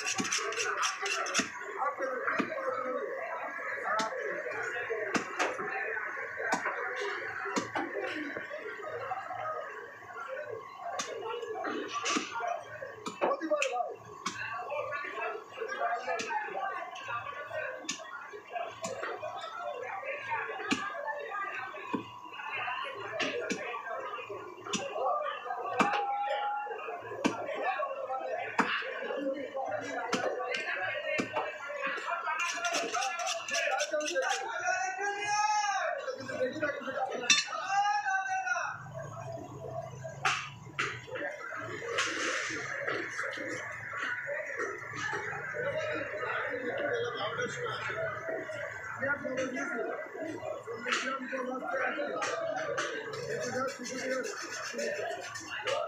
どうぞ。Hayır, doğru